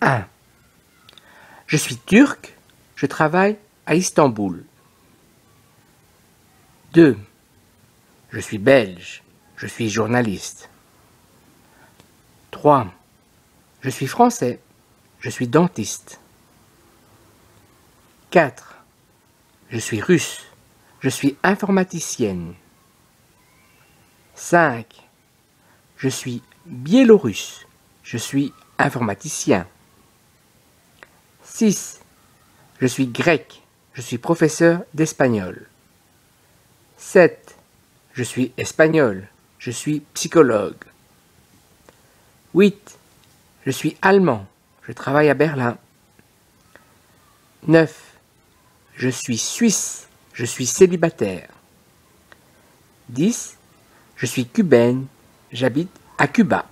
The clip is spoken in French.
1. Je suis turc, je travaille à Istanbul. 2. Je suis belge, je suis journaliste. 3. Je suis français, je suis dentiste. 4. Je suis russe, je suis informaticienne. 5. Je suis biélorusse, je suis informaticien. 6. Je suis grec, je suis professeur d'espagnol. 7. Je suis espagnol, je suis psychologue. 8. Je suis allemand, je travaille à Berlin. 9. Je suis suisse, je suis célibataire. 10. Je suis cubaine, j'habite à Cuba.